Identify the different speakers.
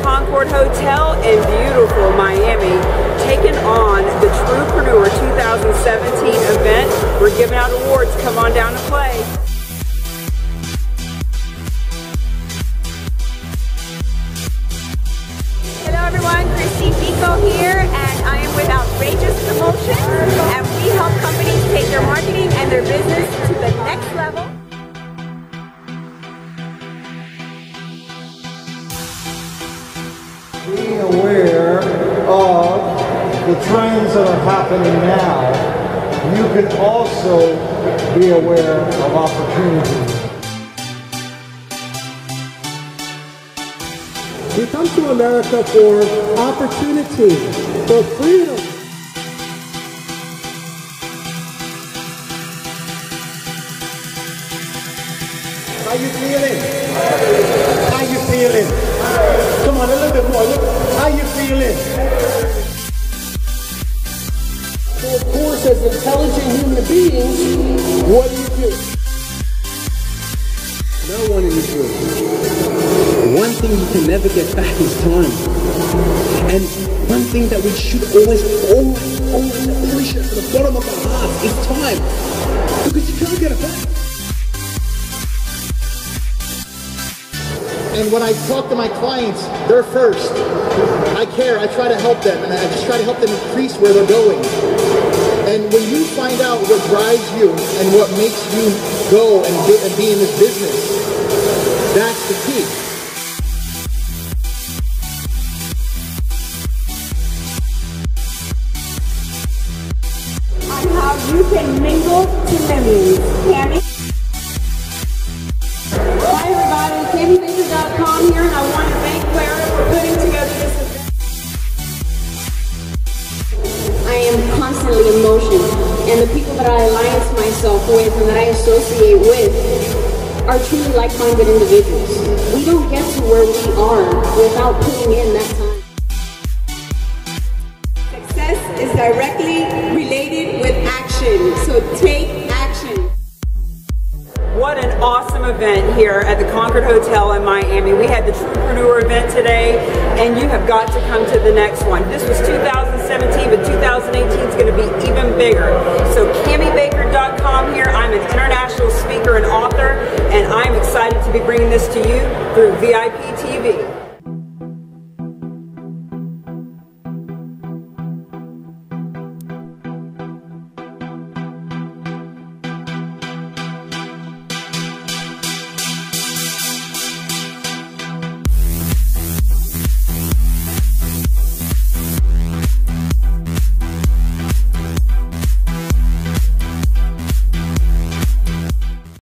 Speaker 1: Concord Hotel in beautiful Miami, taking on the Truepreneur 2017 event. We're giving out awards. Come on
Speaker 2: being aware of the trends that are happening now, you can also be aware of opportunities.
Speaker 3: We come to America for opportunity, for freedom.
Speaker 2: How you feeling?
Speaker 3: So of course, as intelligent human beings, what do you do? No one in this room.
Speaker 4: One thing you can never get back is time. And one thing that we should always, always, always appreciate from the bottom of our hearts is time. Because you can't get it back.
Speaker 5: And when I talk to my clients, they're first. I care. I try to help them, and I just try to help them increase where they're going. And when you find out what drives you and what makes you go and, be, and be in this business, that's the key.
Speaker 6: On how you can mingle to memories. Tammy? Constantly in motion, and the people that I alliance myself with and that I associate with are truly like-minded individuals. We don't get to where we are without putting in that time. Success is directly related with action, so take.
Speaker 1: What an awesome event here at the Concord Hotel in Miami. We had the Truepreneur event today, and you have got to come to the next one. This was 2017, but 2018 is going to be even bigger. So CammyBaker.com here. I'm an international speaker and author, and I'm excited to be bringing this to you through VIP TV.